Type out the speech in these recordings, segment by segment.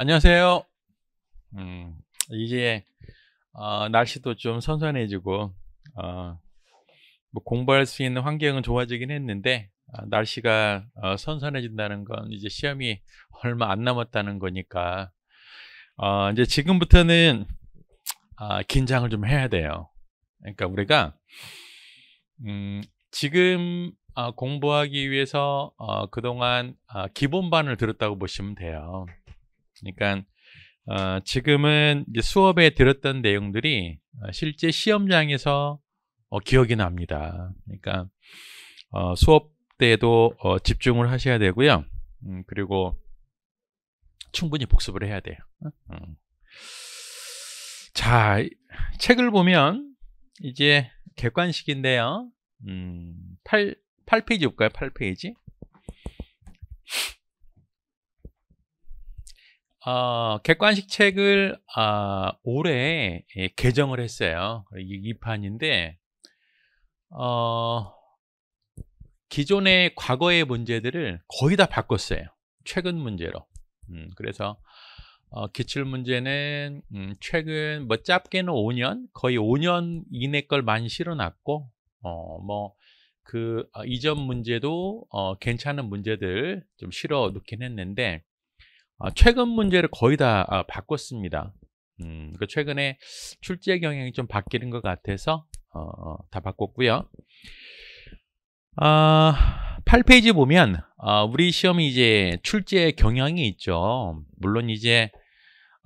안녕하세요. 음, 이제 어, 날씨도 좀 선선해지고 어, 뭐 공부할 수 있는 환경은 좋아지긴 했는데 어, 날씨가 어, 선선해진다는 건 이제 시험이 얼마 안 남았다는 거니까 어, 이제 지금부터는 아, 긴장을 좀 해야 돼요. 그러니까 우리가 음, 지금 어, 공부하기 위해서 어, 그동안 어, 기본반을 들었다고 보시면 돼요. 그러니까 어, 지금은 수업에 들었던 내용들이 어, 실제 시험장에서 어, 기억이 납니다. 그러니까 어, 수업 때도 어, 집중을 하셔야 되고요. 음, 그리고 충분히 복습을 해야 돼요. 음. 자, 책을 보면 이제 객관식인데요. 음, 8, 8페이지 볼까요? 8페이지. 어, 객관식 책을 어, 올해 예, 개정을 했어요. 이 2판인데 어, 기존의 과거의 문제들을 거의 다 바꿨어요. 최근 문제로. 음, 그래서 어, 기출 문제는 음, 최근 뭐 짧게는 5년, 거의 5년 이내 걸 많이 실어놨고 어, 뭐그 어, 이전 문제도 어, 괜찮은 문제들 좀 실어 놓긴 했는데 어, 최근 문제를 거의 다 어, 바꿨습니다. 음, 그 최근에 출제 경향이 좀 바뀌는 것 같아서 어, 어다 바꿨고요. 아, 8페이지 보면 어, 우리 시험이 이제 출제 경향이 있죠. 물론 이제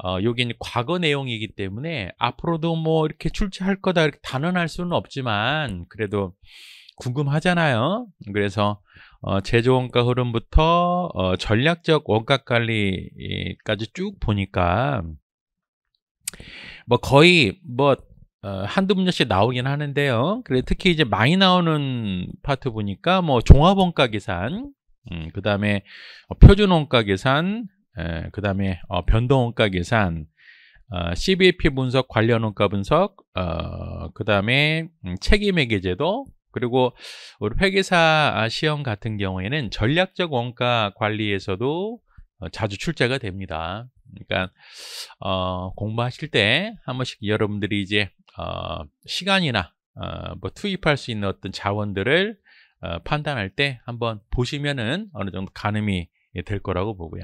어, 여기는 과거 내용이기 때문에 앞으로도 뭐 이렇게 출제할 거다 이렇게 단언할 수는 없지만 그래도 궁금하잖아요. 그래서 어, 제조 원가 흐름부터 어, 전략적 원가 관리까지 쭉 보니까 뭐 거의 뭐 어, 한두 문제씩 나오긴 하는데요. 그래 특히 이제 많이 나오는 파트 보니까 뭐 종합 원가 계산, 음, 그 다음에 어, 표준 원가 계산, 그 다음에 어, 변동 원가 계산, 어, CBP 분석 관련 원가 분석, 어, 그 다음에 음, 책임회계 제도, 그리고 우리 회계사 시험 같은 경우에는 전략적 원가 관리에서도 어, 자주 출제가 됩니다. 그러니까 어, 공부하실 때 한 번씩 여러분들이 이제 어, 시간이나 어, 뭐 투입할 수 있는 어떤 자원들을 어, 판단할 때 한번 보시면은 어느 정도 가늠이 될 거라고 보고요.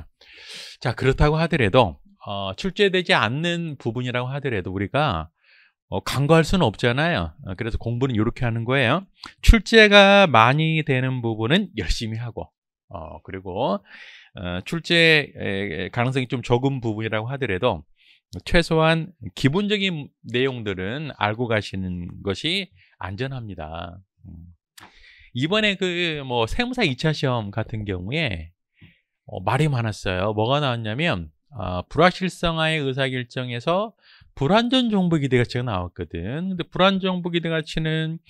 자 그렇다고 하더라도 어, 출제되지 않는 부분이라고 하더라도 우리가 어, 간과할 수는 없잖아요. 어, 그래서 공부는 이렇게 하는 거예요. 출제가 많이 되는 부분은 열심히 하고, 어, 그리고 어, 출제 가능성이 좀 적은 부분이라고 하더라도 최소한 기본적인 내용들은 알고 가시는 것이 안전합니다. 음. 이번에 그 뭐 세무사 2차 시험 같은 경우에 어, 말이 많았어요. 뭐가 나왔냐면 어, 불확실성화의 의사결정에서 불안전 정보 기대가치가 나왔거든. 근데 불안전 정보 기대가치는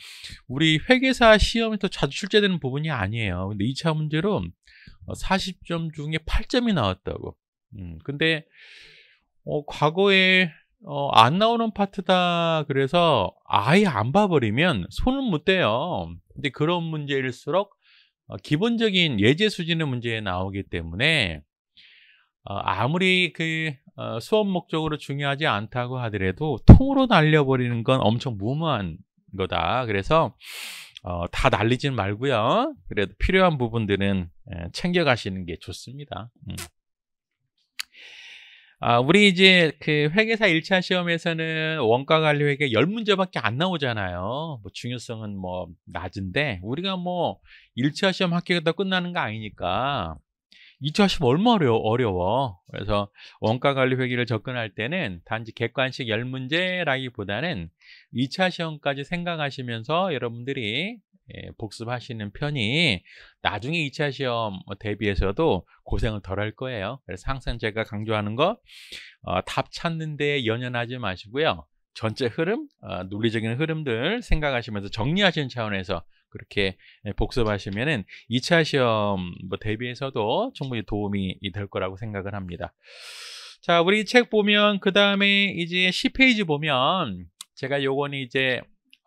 우리 회계사 시험에서 자주 출제되는 부분이 아니에요. 근데 2차 문제로 40점 어, 중에 8점이 나왔다고. 음, 근데 어, 과거에 어, 안 나오는 파트다 그래서 아예 안 봐버리면 손을 못 대요. 근데 그런 문제일수록 어, 기본적인 예제 수준의 문제에 나오기 때문에 어, 아무리 그 어, 수업 목적으로 중요하지 않다고 하더라도 통으로 날려버리는 건 엄청 무모한 거다. 그래서 어, 다 날리진 말고요. 그래도 필요한 부분들은 에, 챙겨가시는 게 좋습니다. 음. 아, 우리 이제 그 회계사 1차 시험에서는 원가 관리 회계 10문제밖에 안 나오잖아요. 뭐 중요성은 뭐 낮은데 우리가 뭐 1차 시험 합격했다 끝나는 거 아니니까 2차 시험 얼마 어려, 어려워. 그래서 원가 관리 회계를 접근할 때는 단지 객관식 10문제라기보다는 2차 시험까지 생각하시면서 여러분들이 예, 복습하시는 편이 나중에 2차 시험 대비해서도 고생을 덜 할 거예요. 그래서 항상 제가 강조하는 거, 어, 답 찾는 데 연연하지 마시고요. 전체 흐름, 어, 논리적인 흐름들 생각하시면서 정리하시는 차원에서 그렇게 복습하시면은 2차 시험 뭐 대비해서도 충분히 도움이 될 거라고 생각을 합니다. 자, 우리 책 보면 그 다음에 이제 10페이지 보면 제가 요건 이제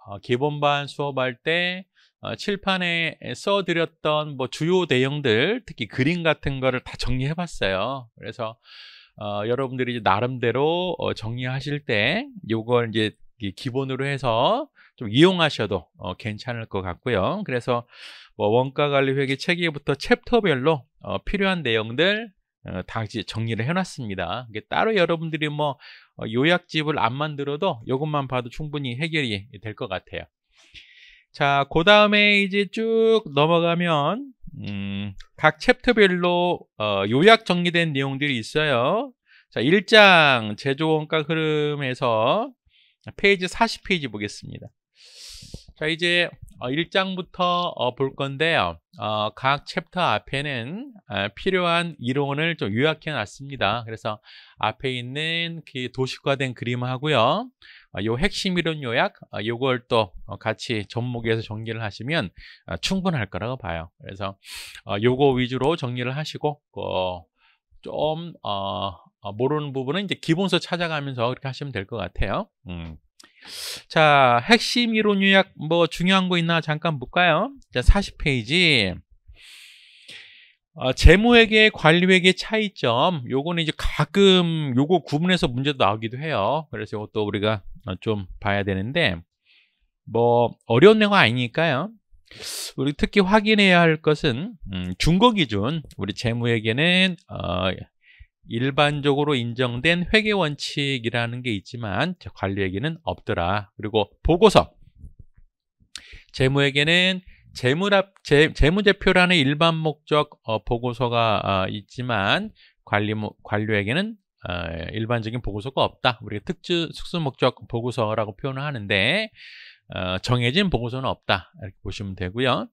어, 기본반 수업할 때 어, 칠판에 써드렸던 뭐 주요 내용들, 특히 그림 같은 거를 다 정리해 봤어요. 그래서 어, 여러분들이 나름대로 어, 정리하실 때 요걸 이제 기본으로 해서 좀 이용하셔도 어, 괜찮을 것 같고요. 그래서 뭐 원가 관리 회계 체계부터 챕터별로 어, 필요한 내용들 어, 다 정리를 해놨습니다. 이게 따로 여러분들이 뭐 어, 요약집을 안 만들어도 이것만 봐도 충분히 해결이 될 것 같아요. 자, 그 다음에 이제 쭉 넘어가면 음, 각 챕터별로 어, 요약 정리된 내용들이 있어요. 자, 1장 제조원가 흐름에서 페이지 40페이지 보겠습니다. 자, 이제 1장부터 어, 어, 볼 건데요. 어, 각 챕터 앞에는 필요한 이론을 좀 요약해 놨습니다. 그래서 앞에 있는 그 도식화된 그림 하고요. 요 핵심 이론 요약, 요걸 또 같이 접목해서 정리를 하시면 충분할 거라고 봐요. 그래서 요거 위주로 정리를 하시고 좀 모르는 부분은 이제 기본서 찾아가면서 그렇게 하시면 될 것 같아요. 음. 자, 핵심 이론 요약 뭐 중요한 거 있나 잠깐 볼까요? 자, 40페이지. 어, 재무회계 관리회계 차이점 요거는 이제 가끔 요거 구분해서 문제도 나오기도 해요. 그래서 이것도 우리가 좀 봐야 되는데 뭐 어려운 내용 아니니까요. 우리 특히 확인해야 할 것은 음, 중거 기준 우리 재무회계는 어, 일반적으로 인정된 회계 원칙이라는 게 있지만 관리에게는 없더라. 그리고 보고서 재무에게는 재무랍 재, 재무제표라는 일반 목적 어, 보고서가 어, 있지만 관리 관료에게는 어, 일반적인 보고서가 없다. 우리가 특수 특수 목적 보고서라고 표현을 하는데 어, 정해진 보고서는 없다. 이렇게 보시면 되고요.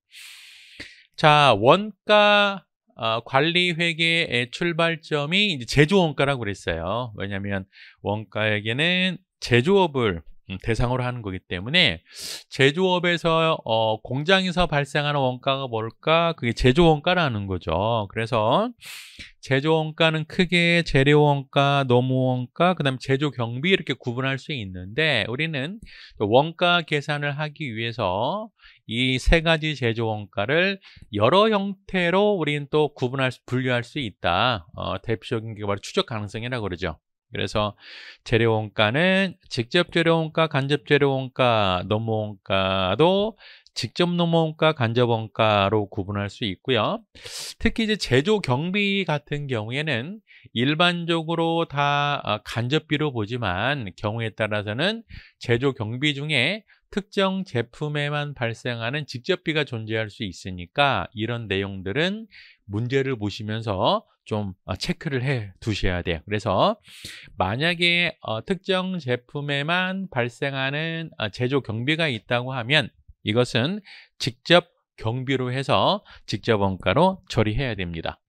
자 원가 어, 관리 회계의 출발점이 이제 제조 원가라고 그랬어요. 왜냐하면 원가에게는 제조업을 음, 대상으로 하는 거기 때문에 제조업에서 어, 공장에서 발생하는 원가가 뭘까? 그게 제조 원가라는 거죠. 그래서 제조 원가는 크게 재료 원가, 노무 원가, 그 다음에 제조 경비 이렇게 구분할 수 있는데 우리는 원가 계산을 하기 위해서 이 세 가지 제조 원가를 여러 형태로 우리는 또 구분할 수, 분류할 수 있다. 어, 대표적인 게 바로 추적 가능성이라고 그러죠. 그래서 재료 원가는 직접 재료 원가, 간접 재료 원가, 노무 원가도 직접 노무 원가, 간접 원가로 구분할 수 있고요. 특히 이제 제조 경비 같은 경우에는 일반적으로 다 어, 간접비로 보지만 경우에 따라서는 제조 경비 중에 특정 제품에만 발생하는 직접비가 존재할 수 있으니까 이런 내용들은 문제를 보시면서 좀 어, 체크를 해 두셔야 돼요. 그래서 만약에 어, 특정 제품에만 발생하는 어, 제조 경비가 있다고 하면 이것은 직접 경비로 해서 직접 원가로 처리해야 됩니다.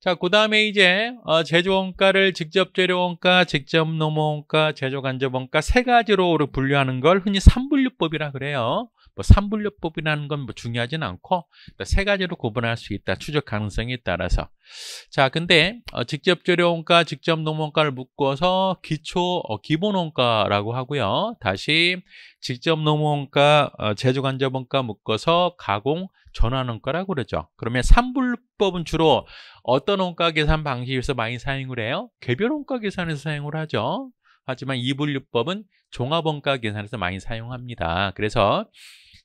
자, 그 다음에 이제 어, 제조원가를 직접 재료원가, 직접 노무원가, 제조간접원가 세 가지로 분류하는 걸 흔히 삼분류법이라 그래요. 뭐 삼분류법이라는 건 뭐 중요하진 않고 세 가지로 구분할 수 있다. 추적 가능성에 따라서. 자, 근데 어, 직접 재료원가, 직접 노무원가를 묶어서 기초 어, 기본 원가라고 하고요. 다시 직접 노무원가, 어, 제조 간접 원가 묶어서 가공 전환 원가라고 그러죠. 그러면 삼분류법은 주로 어떤 원가 계산 방식에서 많이 사용을 해요? 개별 원가 계산에서 사용을 하죠. 하지만 이분류법은 종합원가 계산에서 많이 사용합니다. 그래서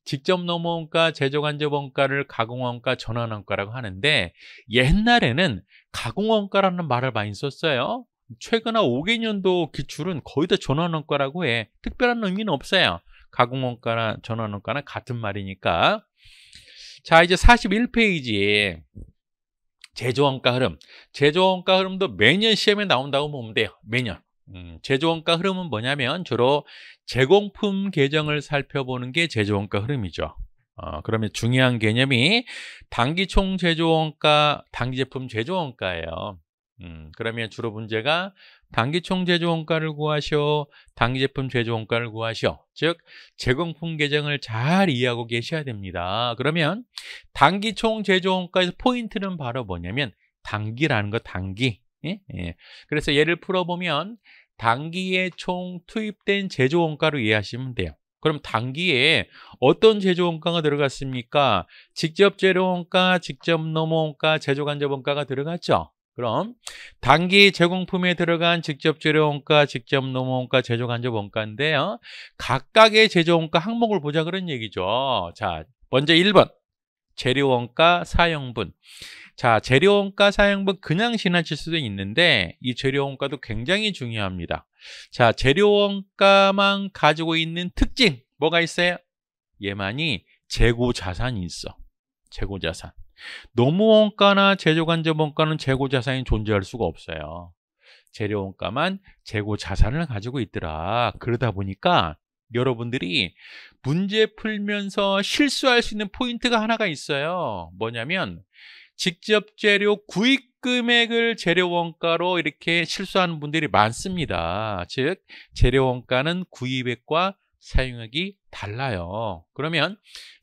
직접 노무원가, 제조간접원가를 가공원가, 전환원가라고 하는데 옛날에는 가공원가라는 말을 많이 썼어요. 최근 한 5개년도 기출은 거의 다 전환원가라고 해. 특별한 의미는 없어요. 가공원가나 전환원가는 같은 말이니까. 자, 이제 41페이지에 제조원가 흐름. 제조원가 흐름도 매년 시험에 나온다고 보면 돼요. 매년. 음, 제조원가 흐름은 뭐냐면 주로 제공품 계정을 살펴보는 게 제조원가 흐름이죠. 어, 그러면 중요한 개념이 단기총 제조원가, 단기제품 제조원가예요. 음, 그러면 주로 문제가 단기총 제조원가를 구하시오, 단기제품 제조원가를 구하시오. 즉, 제공품 계정을 잘 이해하고 계셔야 됩니다. 그러면 단기총 제조원가에서 포인트는 바로 뭐냐면 단기라는 거 단기. 예? 예. 그래서 예를 풀어보면 단기에 총 투입된 제조원가로 이해하시면 돼요. 그럼 단기에 어떤 제조원가가 들어갔습니까? 직접 재료원가, 직접 노무원가, 제조간접원가가 들어갔죠. 그럼 단기 제공품에 들어간 직접 재료원가, 직접 노무원가, 제조 간접 원가인데요. 각각의 제조 원가 항목을 보자 그런 얘기죠. 자, 먼저 1번. 재료원가 사용분. 자, 재료원가 사용분 그냥 지나칠 수도 있는데 이 재료원가도 굉장히 중요합니다. 자, 재료원가만 가지고 있는 특징 뭐가 있어요? 얘만이 재고 자산이 있어. 재고 자산. 노무원가나 제조간접원가는 재고 자산이 존재할 수가 없어요. 재료원가만 재고 자산을 가지고 있더라. 그러다 보니까 여러분들이 문제 풀면서 실수할 수 있는 포인트가 하나가 있어요. 뭐냐면 직접 재료 구입 금액을 재료 원가로 이렇게 실수하는 분들이 많습니다. 즉 재료 원가는 구입액과 사용액이 달라요. 그러면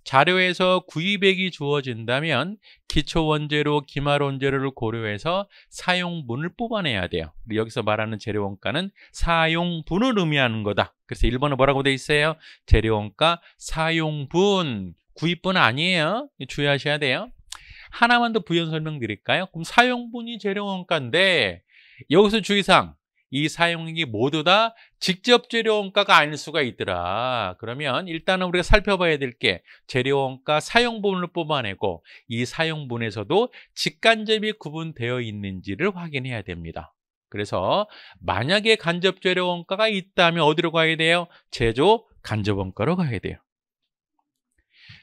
자료에서 구입액이 주어진다면 기초 원재료, 기말 원재료를 고려해서 사용분을 뽑아내야 돼요. 여기서 말하는 재료 원가는 사용분을 의미하는 거다. 그래서 1번은 뭐라고 돼 있어요? 재료 원가 사용분 구입분 아니에요. 주의하셔야 돼요. 하나만 더 부연 설명드릴까요? 그럼 사용분이 재료 원가인데 여기서 주의사항 이 사용액이 모두 다 직접 재료원가가 아닐 수가 있더라. 그러면 일단은 우리가 살펴봐야 될 게 재료원가 사용분을 뽑아내고 이 사용분에서도 직간접이 구분되어 있는지를 확인해야 됩니다. 그래서 만약에 간접 재료원가가 있다면 어디로 가야 돼요? 제조 간접원가로 가야 돼요.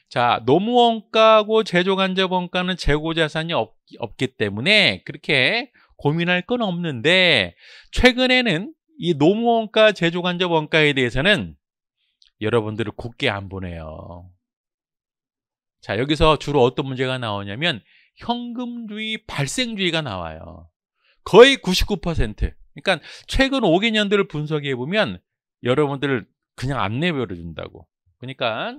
자, 노무원가고 제조간접원가는 재고자산이 없, 없기 때문에 그렇게 고민할 건 없는데 최근에는 이 노무원가 제조간접 원가에 대해서는 여러분들을 굳게 안 보내요. 자 여기서 주로 어떤 문제가 나오냐면 현금주의 발생주의가 나와요. 거의 99% 그러니까 최근 5개년들을 분석해 보면 여러분들을 그냥 안 내버려 준다고. 그러니까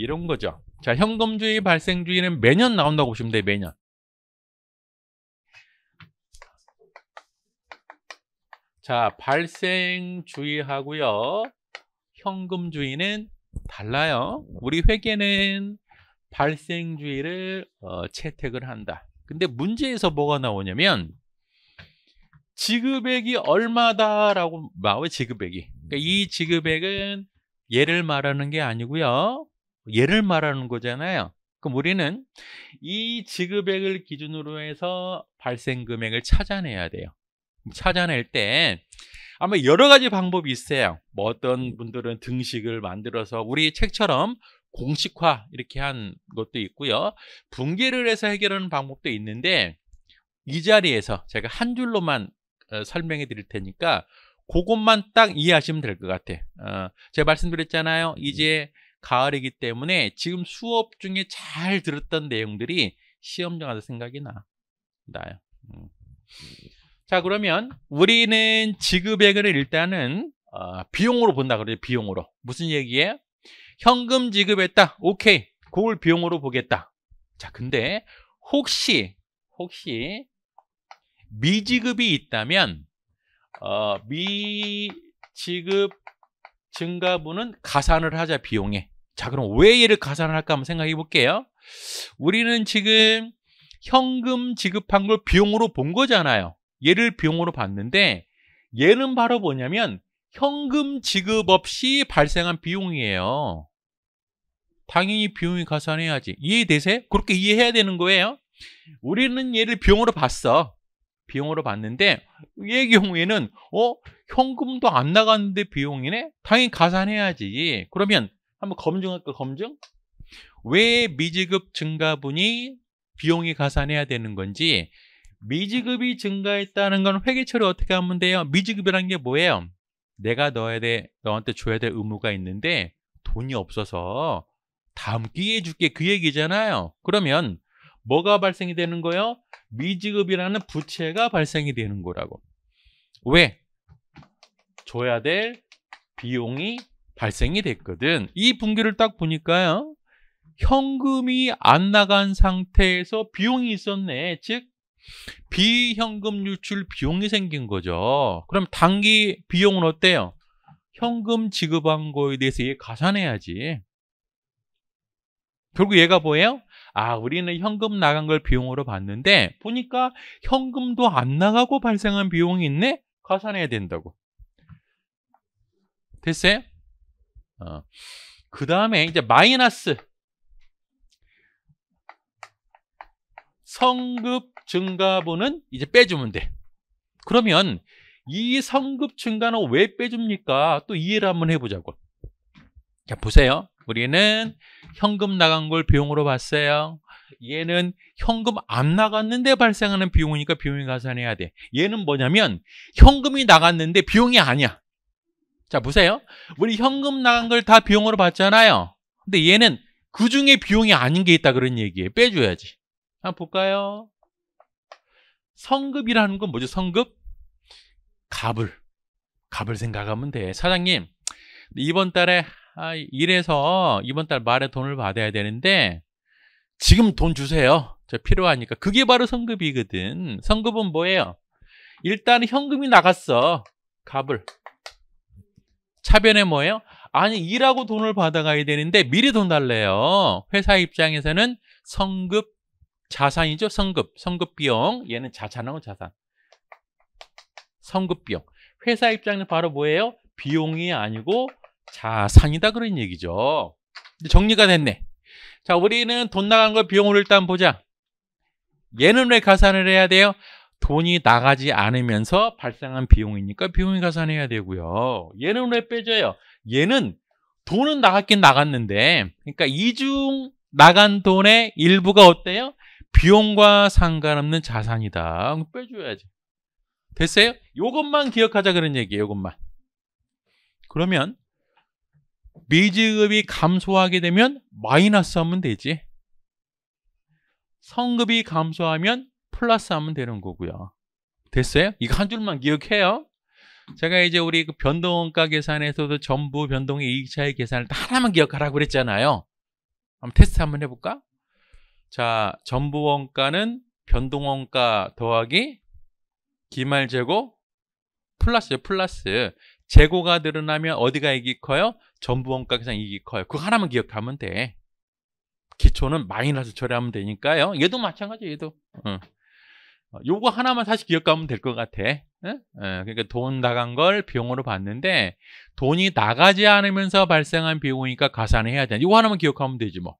이런 거죠. 자 현금주의 발생주의는 매년 나온다고 보시면 돼요. 매년. 자, 발생주의하고요. 현금주의는 달라요. 우리 회계는 발생주의를 어, 채택을 한다. 근데 문제에서 뭐가 나오냐면 지급액이 얼마다라고 나와요. 지급액이. 그러니까 이 지급액은 얘를 말하는 게 아니고요. 얘를 말하는 거잖아요. 그럼 우리는 이 지급액을 기준으로 해서 발생 금액을 찾아내야 돼요. 찾아낼 때 아마 여러 가지 방법이 있어요. 뭐 어떤 분들은 등식을 만들어서 우리 책처럼 공식화 이렇게 한 것도 있고요. 분계를 해서 해결하는 방법도 있는데 이 자리에서 제가 한 줄로만 어, 설명해 드릴 테니까 그것만 딱 이해하시면 될 것 같아. 어, 제가 말씀드렸잖아요. 이제 가을이기 때문에 지금 수업 중에 잘 들었던 내용들이 시험장 가서 생각이 나. 나요. 음. 자 그러면 우리는 지급액을 일단은 어, 비용으로 본다 그래요 비용으로 무슨 얘기예요? 현금 지급했다 오케이 그걸 비용으로 보겠다 자 근데 혹시 혹시 미지급이 있다면 어, 미지급 증가분은 가산을 하자 비용에 자 그럼 왜 얘를 가산을 할까 한번 생각해 볼게요 우리는 지금 현금 지급한 걸 비용으로 본 거잖아요 얘를 비용으로 봤는데 얘는 바로 뭐냐면 현금 지급 없이 발생한 비용이에요. 당연히 비용이 가산해야지. 이해되세요? 그렇게 이해해야 되는 거예요. 우리는 얘를 비용으로 봤어. 비용으로 봤는데 얘 경우에는 어 현금도 안 나갔는데 비용이네? 당연히 가산해야지. 그러면 한번 검증할까 검증? 왜 미지급 증가분이 비용이 가산해야 되는 건지 미지급이 증가했다는 건 회계 처리 어떻게 하면 돼요? 미지급이라는 게 뭐예요? 내가 너에 대해 너한테 줘야 될 의무가 있는데 돈이 없어서 다음 기회에 줄게 그 얘기잖아요. 그러면 뭐가 발생이 되는 거예요? 미지급이라는 부채가 발생이 되는 거라고. 왜? 줘야 될 비용이 발생이 됐거든. 이 분기를 딱 보니까요. 현금이 안 나간 상태에서 비용이 있었네. 즉 비현금 유출 비용이 생긴 거죠. 그럼 단기 비용은 어때요? 현금 지급한 거에 대해서 얘 가산해야지. 결국 얘가 뭐예요? 아, 우리는 현금 나간 걸 비용으로 봤는데 보니까 현금도 안 나가고 발생한 비용이 있네? 가산해야 된다고. 됐어요? 어. 그 다음에 이제 마이너스 성급 증가분은 이제 빼주면 돼. 그러면 이 성급 증가는 왜 빼줍니까? 또 이해를 한번 해보자고. 자, 보세요. 우리는 현금 나간 걸 비용으로 봤어요. 얘는 현금 안 나갔는데 발생하는 비용이니까 비용이 가산해야 돼. 얘는 뭐냐면 현금이 나갔는데 비용이 아니야. 자, 보세요. 우리 현금 나간 걸 다 비용으로 봤잖아요. 근데 얘는 그 중에 비용이 아닌 게 있다 그런 얘기예요. 빼줘야지. 한번 볼까요? 성급이라는 건 뭐죠? 성급? 값을. 값을 생각하면 돼. 사장님, 이번 달에 아, 이래서 이번 달 말에 돈을 받아야 되는데 지금 돈 주세요. 저 필요하니까. 그게 바로 성급이거든. 성급은 뭐예요? 일단 현금이 나갔어. 값을. 차변에 뭐예요? 아니 일하고 돈을 받아가야 되는데 미리 돈 달래요. 회사 입장에서는 성급 자산이죠. 성급. 성급 비용. 얘는 자산하고 자산. 성급 비용. 회사 입장은 바로 뭐예요? 비용이 아니고 자산이다 그런 얘기죠. 정리가 됐네. 자, 우리는 돈 나간 걸 비용으로 일단 보자. 얘는 왜 가산을 해야 돼요? 돈이 나가지 않으면서 발생한 비용이니까 비용이 가산해야 되고요. 얘는 왜 빼줘요? 얘는 돈은 나갔긴 나갔는데, 그러니까 이중 나간 돈의 일부가 어때요? 비용과 상관없는 자산이다. 빼줘야지. 됐어요? 요것만 기억하자 그런 얘기예요. 요것만. 그러면 미지급이 감소하게 되면 마이너스 하면 되지. 성급이 감소하면 플러스 하면 되는 거고요. 됐어요? 이거 한 줄만 기억해요. 제가 이제 우리 그 변동원가 계산에서도 전부 변동의 이익 차이 계산을 하나만 기억하라고 그랬잖아요. 한번 테스트 한번 해볼까? 자, 전부 원가는 변동 원가 더하기 기말 재고 플러스 플러스 재고가 늘어나면 어디가 이익이 커요? 전부 원가 계산 이익이 커요. 그거 하나만 기억하면 돼. 기초는 마이너스 처리하면 되니까요. 얘도 마찬가지 얘도. 어. 요거 하나만 사실 기억하면 될 것 같아. 어? 그러니까 돈 나간 걸 비용으로 봤는데 돈이 나가지 않으면서 발생한 비용이니까 가산해야 돼. 이거 하나만 기억하면 되지 뭐.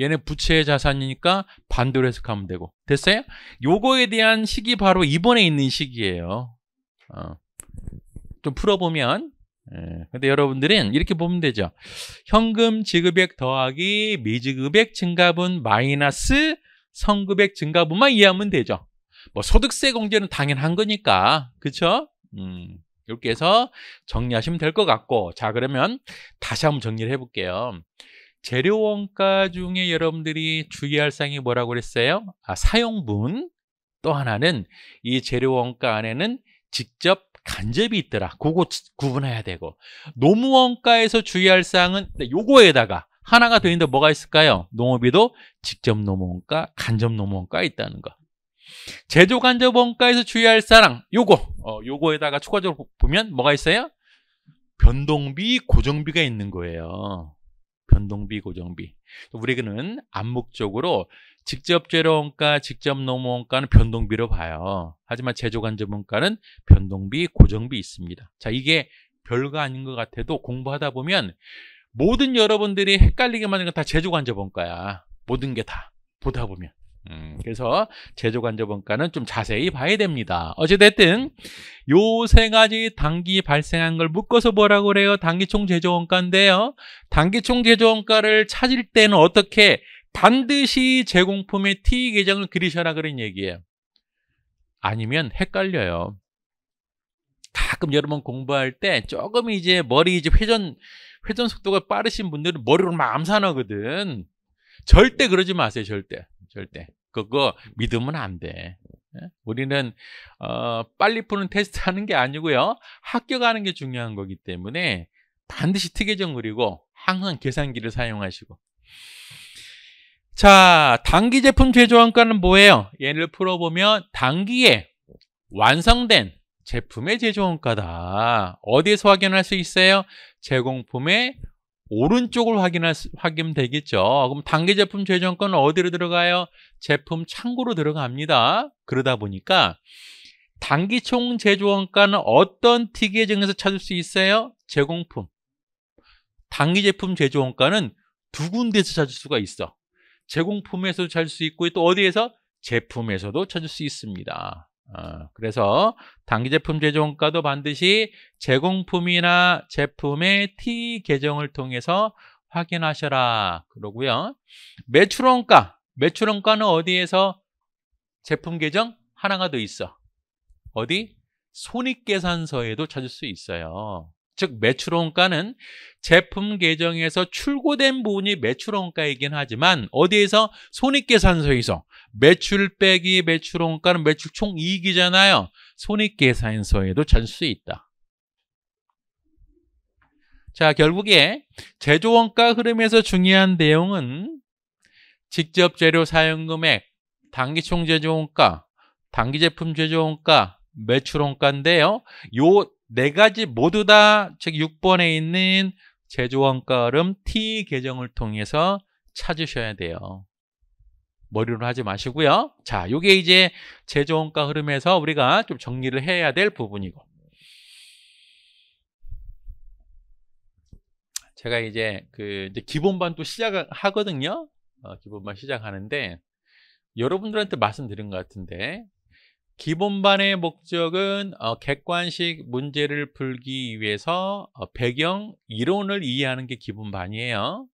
얘네 부채 자산이니까 반대로 해석하면 되고. 됐어요? 요거에 대한 식이 바로 이번에 있는 식이에요. 어. 좀 풀어보면. 예. 근데 여러분들은 이렇게 보면 되죠. 현금 지급액 더하기 미지급액 증가분 마이너스 성급액 증가분만 이해하면 되죠. 뭐 소득세 공제는 당연한 거니까. 그쵸? 음. 이렇게 해서 정리하시면 될 것 같고. 자, 그러면 다시 한번 정리를 해볼게요. 재료 원가 중에 여러분들이 주의할 사항이 뭐라고 그랬어요? 아, 사용분. 또 하나는 이 재료 원가 안에는 직접 간접이 있더라. 그거 구분해야 되고. 노무 원가에서 주의할 사항은 요거에다가 하나가 더 있는데 뭐가 있을까요? 농업비도 직접 노무 원가, 간접 노무 원가 있다는 거. 제조 간접 원가에서 주의할 사항 요거. 어, 요거에다가 추가적으로 보면 뭐가 있어요? 변동비, 고정비가 있는 거예요. 변동비, 고정비. 우리는 암묵적으로 직접 재료원가, 직접 노무원가는 변동비로 봐요. 하지만 제조간접원가는 변동비, 고정비 있습니다. 자, 이게 별거 아닌 것 같아도 공부하다 보면 모든 여러분들이 헷갈리게 만든 건 다 제조간접원가야. 모든 게 다 보다 보면. 음, 그래서 제조간접원가는 좀 자세히 봐야 됩니다. 어찌됐든 요세 가지 단기 발생한 걸 묶어서 뭐라고 그래요? 단기총 제조원가인데요. 단기총 제조원가를 찾을 때는 어떻게 반드시 제공품의 T 계정을 그리셔라 그런 얘기예요. 아니면 헷갈려요. 가끔 여러분 공부할 때 조금 이제 머리 이제 회전 회전 속도가 빠르신 분들은 머리로 막 암산하거든. 절대 그러지 마세요. 절대. 절대. 그거 믿으면 안 돼. 예? 우리는 어, 빨리 푸는 테스트 하는 게 아니고요. 합격하는 게 중요한 거기 때문에 반드시 특계정 그리고 항상 계산기를 사용하시고 자, 단기 제품 제조 원가는 뭐예요? 얘를 풀어보면 단기에 완성된 제품의 제조 원가다. 어디에서 확인할 수 있어요? 제공품의 오른쪽을 확인할 수, 확인 되겠죠. 그럼 단기 제품 최저원가는 어디로 들어가요? 제품 창고로 들어갑니다. 그러다 보니까 단기 총 제조원가는 어떤 T 계정에서 찾을 수 있어요? 제공품. 단기 제품 제조원가는 두 군데에서 찾을 수가 있어. 제공품에서도 찾을 수 있고 또 어디에서? 제품에서도 찾을 수 있습니다. 어, 그래서 단기 제품 제조원가도 반드시 제공품이나 제품의 T 계정을 통해서 확인하셔라. 그러고요. 매출원가. 매출원가는 어디에서 제품 계정 하나가 더 있어. 어디? 손익계산서에도 찾을 수 있어요. 즉 매출원가는 제품 계정에서 출고된 부분이 매출원가이긴 하지만 어디에서 손익계산서에서 매출 빼기 매출원가는 매출 총이익이잖아요. 손익계산서에도 찾을 수 있다. 자 결국에 제조원가 흐름에서 중요한 내용은 직접 재료 사용금액, 단기총 제조원가, 단기제품 제조원가, 매출원가인데요. 요 네 가지 모두 다 즉 6번에 있는 제조원가 흐름 T 계정을 통해서 찾으셔야 돼요. 머리로 하지 마시고요. 자, 요게 이제 제조원가 흐름에서 우리가 좀 정리를 해야 될 부분이고. 제가 이제 그 이제 기본반 또 시작하거든요. 어, 기본반 시작하는데 여러분들한테 말씀드린 것 같은데 기본반의 목적은 어, 객관식 문제를 풀기 위해서 어, 배경 이론을 이해하는 게 기본반이에요.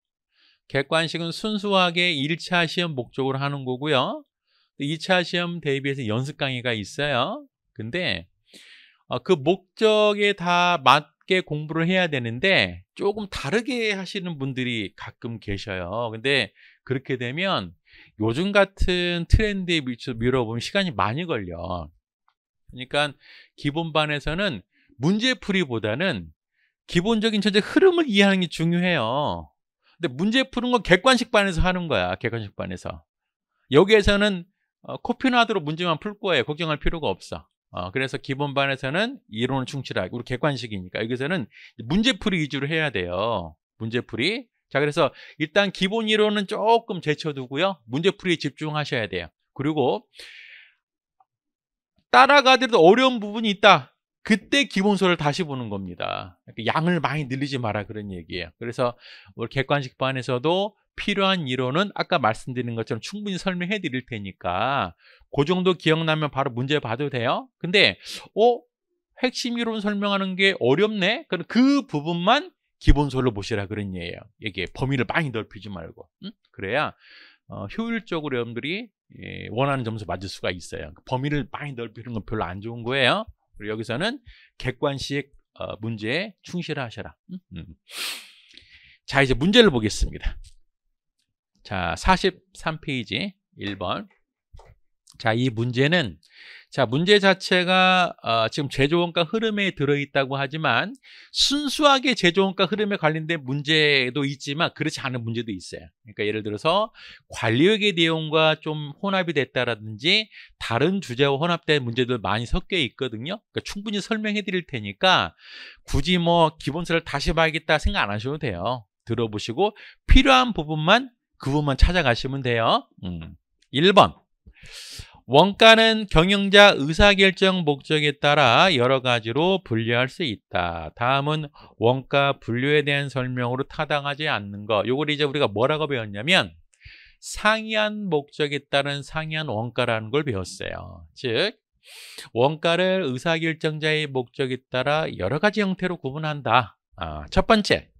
객관식은 순수하게 1차 시험 목적으로 하는 거고요. 2차 시험 대비해서 연습 강의가 있어요. 근데 어, 그 목적에 다 맞게 공부를 해야 되는데 조금 다르게 하시는 분들이 가끔 계셔요. 근데 그렇게 되면 요즘 같은 트렌드에 밀어보면 시간이 많이 걸려. 그러니까 기본반에서는 문제풀이보다는 기본적인 전체 흐름을 이해하는 게 중요해요. 근데 문제 푸는 건 객관식 반에서 하는 거야. 객관식 반에서. 여기에서는 어, 코피나드로 문제만 풀 거예요. 걱정할 필요가 없어. 어, 그래서 기본 반에서는 이론을 충실하고 우리 객관식이니까 여기서는 문제풀이 위주로 해야 돼요. 문제풀이. 자, 그래서 일단 기본 이론은 조금 제쳐두고요. 문제풀이에 집중하셔야 돼요. 그리고 따라가더라도 어려운 부분이 있다. 그때 기본서를 다시 보는 겁니다. 양을 많이 늘리지 마라 그런 얘기예요. 그래서 우리 객관식 반에서도 필요한 이론은 아까 말씀드린 것처럼 충분히 설명해 드릴 테니까 그 정도 기억나면 바로 문제 봐도 돼요. 근데 어 핵심 이론 설명하는 게 어렵네? 그럼 그 부분만 기본서를 보시라 그런 얘기예요. 이게 범위를 많이 넓히지 말고 응? 그래야 어, 효율적으로 여러분들이 예, 원하는 점수 맞을 수가 있어요. 범위를 많이 넓히는 건 별로 안 좋은 거예요. 그리고 여기서는 객관식 어, 문제에 충실하셔라. 음, 음. 자, 이제 문제를 보겠습니다. 자, 43페이지 1번. 자, 이 문제는 자, 문제 자체가 어, 지금 제조원가 흐름에 들어있다고 하지만 순수하게 제조원가 흐름에 관련된 문제도 있지만 그렇지 않은 문제도 있어요. 그러니까 예를 들어서 관리역의 내용과 좀 혼합이 됐다라든지 다른 주제와 혼합된 문제들 많이 섞여 있거든요. 그러니까 충분히 설명해 드릴 테니까 굳이 뭐 기본서를 다시 봐야겠다 생각 안 하셔도 돼요. 들어보시고 필요한 부분만 그 부분만 찾아가시면 돼요. 음. 1번. 원가는 경영자 의사결정 목적에 따라 여러 가지로 분류할 수 있다. 다음은 원가 분류에 대한 설명으로 타당하지 않는 거. 요걸 이제 우리가 뭐라고 배웠냐면 상이한 목적에 따른 상이한 원가라는 걸 배웠어요. 즉 원가를 의사결정자의 목적에 따라 여러 가지 형태로 구분한다. 아, 첫 번째,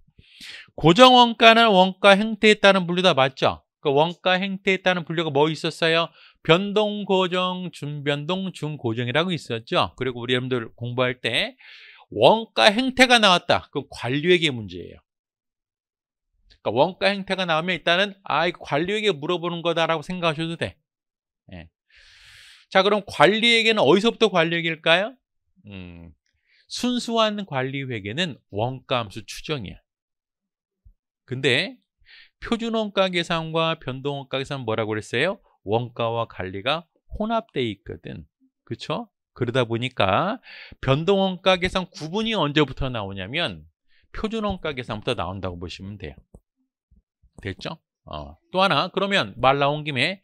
고정원가는 원가 행태에 따른 분류다 맞죠? 그 원가 행태에 따른 분류가 뭐 있었어요? 변동, 고정, 준변동, 준고정이라고 있었죠. 그리고 우리 여러분들 공부할 때 원가 행태가 나왔다. 그 관리에게 문제예요. 그러니까 원가 행태가 나오면 일단은 아, 이 관리에게 물어보는 거다라고 생각하셔도 돼. 예. 자, 그럼 관리에게는 어디서부터 관리에게일까요? 음, 순수한 관리회계는 원가함수 추정이야. 근데 표준원가 계산과 변동원가 계산 뭐라고 그랬어요? 원가와 관리가 혼합돼 있거든. 그렇죠? 그러다 보니까 변동원가 계산 구분이 언제부터 나오냐면 표준 원가 계산부터 나온다고 보시면 돼요. 됐죠? 어. 또 하나 그러면 말 나온 김에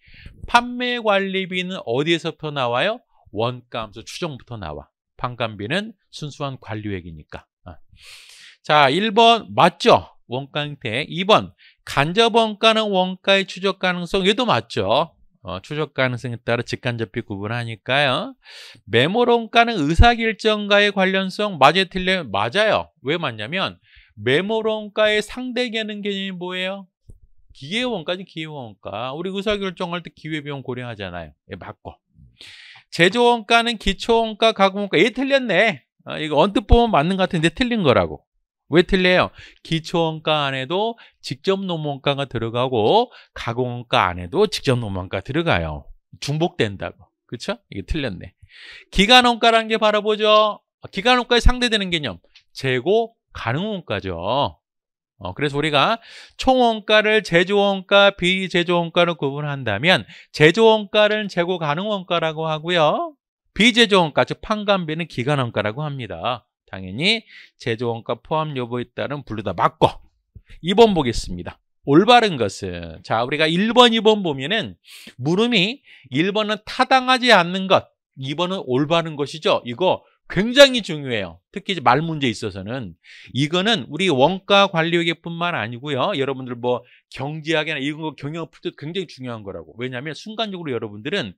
판매 관리비는 어디에서부터 나와요? 원가함수 추정부터 나와. 판관비는 순수한 관리액이니까. 어. 자, 1번 맞죠? 원가 형태. 2번 간접 원가는 원가의 추적 가능성 얘도 맞죠? 어, 추적 가능성에 따라 직간접비 구분하니까요. 원가는 의사결정과의 관련성 맞아요 틀려요? 맞아요. 왜 맞냐면 원가의 상대 개는 개념이 뭐예요? 기계원가지 기계원가. 우리 의사결정할 때 기회비용 고려하잖아요. 예, 맞고. 제조원가는 기초원가, 가공원가. 얘 틀렸네. 아, 이거 언뜻 보면 맞는 것 같은데 틀린 거라고. 왜 틀려요? 기초원가 안에도 직접 노무원가가 들어가고 가공원가 안에도 직접 노무원가 들어가요. 중복된다고. 그쵸? 이게 틀렸네. 기간원가라는 게 바로 보죠. 기간원가에 상대되는 개념. 재고 가능원가죠. 어, 그래서 우리가 총원가를 제조원가, 비제조원가로 구분한다면 제조원가를 재고 가능원가라고 하고요. 비제조원가, 즉 판관비는 기간원가라고 합니다. 당연히 제조원가 포함 여부에 따른 분류 다 맞고 2번 보겠습니다. 올바른 것은 자 우리가 1번, 2번 보면은 물음이 1번은 타당하지 않는 것 2번은 올바른 것이죠. 이거 굉장히 중요해요. 특히 말 문제에 있어서는 이거는 우리 원가 관리회계뿐만 아니고요. 여러분들 뭐 경제학이나 이런 거 경영을 풀때 굉장히 중요한 거라고. 왜냐하면 순간적으로 여러분들은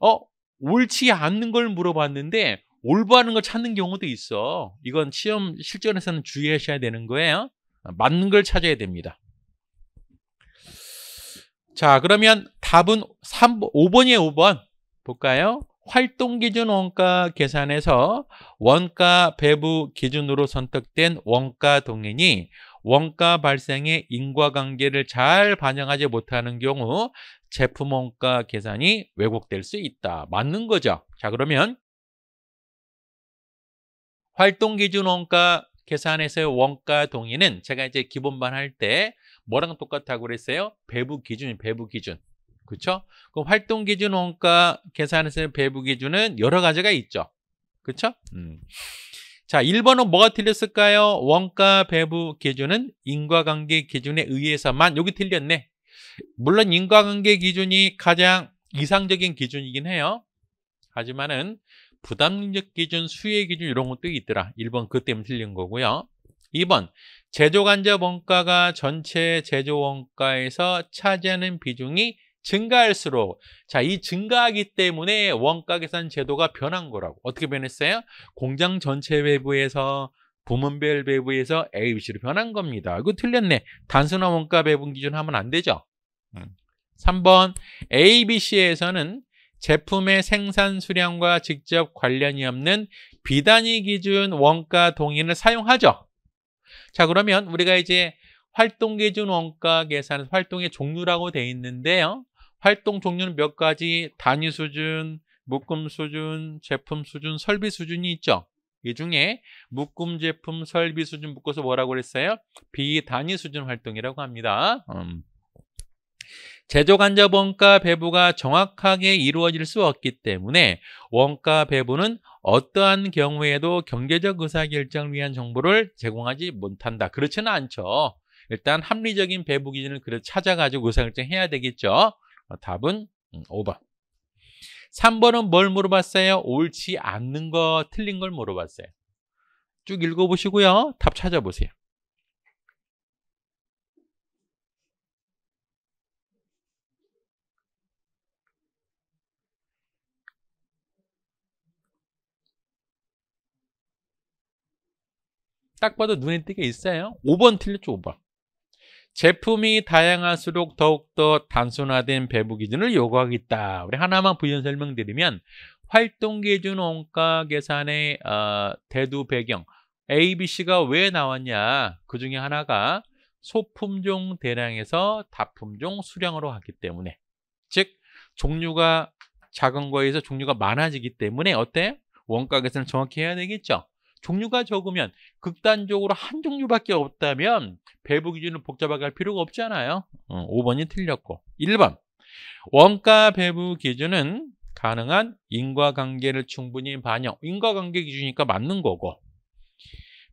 어 옳지 않는 걸 물어봤는데 올바른 걸 찾는 경우도 있어. 이건 시험 실전에서는 주의하셔야 되는 거예요. 맞는 걸 찾아야 됩니다. 자, 그러면 답은 3, 5번이에요, 5번. 볼까요? 활동 기준 원가 계산에서 원가 배부 기준으로 선택된 원가 동인이 원가 발생의 인과관계를 잘 반영하지 못하는 경우 제품 원가 계산이 왜곡될 수 있다. 맞는 거죠. 자, 그러면 활동 기준 원가 계산에서의 원가 동의는 제가 이제 기본반 할 때 뭐랑 똑같다고 그랬어요? 배부 기준, 배부 기준. 그렇죠? 그럼 활동 기준 원가 계산에서의 배부 기준은 여러 가지가 있죠. 그렇죠? 음. 자, 1번은 뭐가 틀렸을까요? 원가 배부 기준은 인과관계 기준에 의해서만 여기 틀렸네. 물론 인과관계 기준이 가장 이상적인 기준이긴 해요. 하지만은 부담력 기준, 수혜 기준 이런 것도 있더라. 1번 그 때문에 틀린 거고요. 2번 제조간접 원가가 전체 제조 원가에서 차지하는 비중이 증가할수록 자, 이 증가하기 때문에 원가 계산 제도가 변한 거라고. 어떻게 변했어요? 공장 전체 배부에서 부문별 배부에서 ABC로 변한 겁니다. 이거 틀렸네. 단순한 원가 배분 기준 하면 안 되죠. 3번 음. ABC에서는 제품의 생산 수량과 직접 관련이 없는 비단위 기준 원가 동인을 사용하죠. 자, 그러면 우리가 이제 활동 기준 원가 계산 활동의 종류라고 돼 있는데요. 활동 종류는 몇 가지 단위 수준, 묶음 수준, 제품 수준, 설비 수준이 있죠. 이 중에 묶음 제품 설비 수준 묶어서 뭐라고 그랬어요? 비단위 수준 활동이라고 합니다. 음. 제조 간접 원가 배부가 정확하게 이루어질 수 없기 때문에 원가 배부는 어떠한 경우에도 경제적 의사결정을 위한 정보를 제공하지 못한다. 그렇지는 않죠. 일단 합리적인 배부 기준을 찾아가지고 의사결정해야 되겠죠. 어, 답은 5번. 음, 3번은 뭘 물어봤어요? 옳지 않는 거, 틀린 걸 물어봤어요. 쭉 읽어보시고요. 답 찾아보세요. 딱 봐도 눈에 띄게 있어요. 5번 틀렸죠, 5번. 제품이 다양할수록 더욱더 단순화된 배부 기준을 요구하겠다. 우리 하나만 부연 설명드리면 활동 기준 원가 계산의 어, 대두 배경 A, B, C가 왜 나왔냐? 그 중에 하나가 소품종 대량에서 다품종 수량으로 갔기 때문에 즉 종류가 작은 거에서 종류가 많아지기 때문에 어때? 원가 계산을 정확히 해야 되겠죠. 종류가 적으면 극단적으로 한 종류밖에 없다면 배부 기준을 복잡하게 할 필요가 없잖아요. 어, 5번이 틀렸고 1번 원가 배부 기준은 가능한 인과관계를 충분히 반영 인과관계 기준이니까 맞는 거고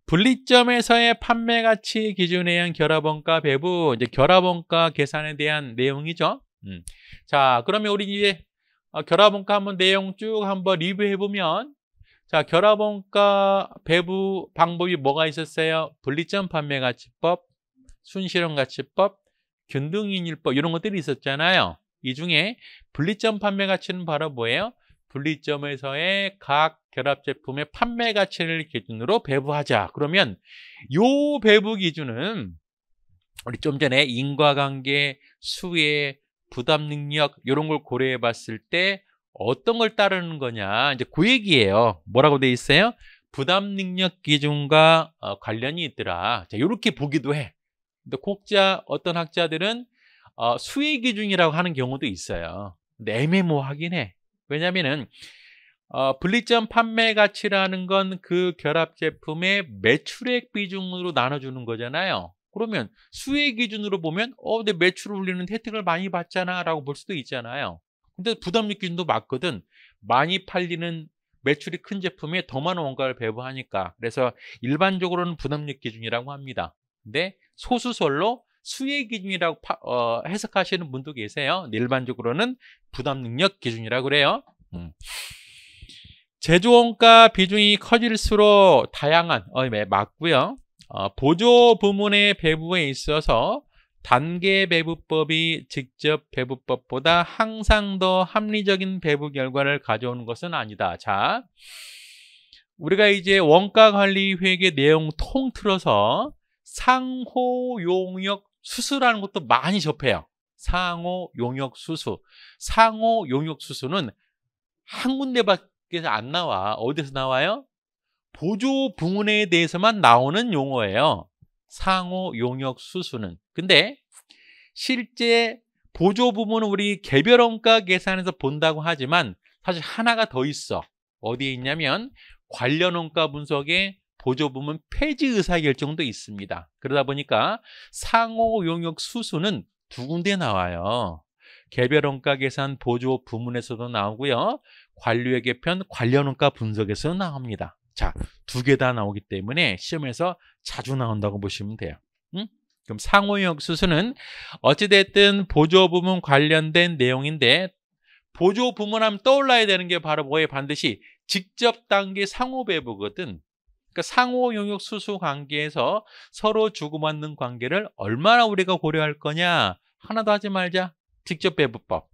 분리점에서의 판매 가치 기준에 의한 결합원가 배부, 이제 결합원가 계산에 대한 내용이죠. 음. 자, 그러면 우리 이제 어, 결합원가 한번 내용 쭉 한번 리뷰해 보면 자, 결합원가 배부 방법이 뭐가 있었어요? 분리점 판매 가치법, 순실현 가치법, 균등인율법 이런 것들이 있었잖아요. 이 중에 분리점 판매 가치는 바로 뭐예요? 분리점에서의 각 결합 제품의 판매 가치를 기준으로 배부하자. 그러면 요 배부 기준은 우리 좀 전에 인과관계, 수혜, 부담 능력 이런 걸 고려해 봤을 때 어떤 걸 따르는 거냐 이제 그 얘기예요. 뭐라고 돼 있어요? 부담 능력 기준과 어, 관련이 있더라. 자, 이렇게 보기도 해. 근데 곡자 어떤 학자들은 어, 수혜 기준이라고 하는 경우도 있어요. 근데 애매모호하긴 해. 왜냐면은 어, 분리점 판매 가치라는 건 그 결합 제품의 매출액 비중으로 나눠주는 거잖아요. 그러면 수혜 기준으로 보면 어, 내 매출을 올리는 혜택을 많이 받잖아 라고 볼 수도 있잖아요. 근데 부담력 기준도 맞거든. 많이 팔리는 매출이 큰 제품에 더 많은 원가를 배부하니까. 그래서 일반적으로는 부담력 기준이라고 합니다. 근데 소수설로 수혜 기준이라고 파, 어, 해석하시는 분도 계세요. 일반적으로는 부담 능력 기준이라고 그래요. 음. 제조원가 비중이 커질수록 다양한 어, 네, 맞고요. 어, 보조 부문의 배부에 있어서 단계 배부법이 직접 배부법보다 항상 더 합리적인 배부 결과를 가져오는 것은 아니다. 자, 우리가 이제 원가 관리 회계 내용 통틀어서 상호 용역 수수라는 것도 많이 접해요. 상호 용역 수수. 상호 용역 수수는 한 군데밖에 안 나와. 어디서 나와요? 보조 부문에 대해서만 나오는 용어예요. 상호 용역 수수는. 근데 실제 보조 부문은 우리 개별 원가 계산에서 본다고 하지만 사실 하나가 더 있어. 어디에 있냐면 관련 원가 분석에 보조 부문 폐지 의사 결정도 있습니다. 그러다 보니까 상호 용역 수수는 두 군데 나와요. 개별 원가 계산 보조 부문에서도 나오고요. 관료의 개편 관련 원가 분석에서 나옵니다. 자, 두 개 다 나오기 때문에 시험에서 자주 나온다고 보시면 돼요. 응? 그럼 상호용 수수는 어찌됐든 보조 부문 관련된 내용인데 보조 부문 하면 떠올라야 되는 게 바로 뭐에 반드시 직접 단계 상호 배부거든. 그러니까 상호 용역 수수 관계에서 서로 주고받는 관계를 얼마나 우리가 고려할 거냐 하나도 하지 말자 직접 배부법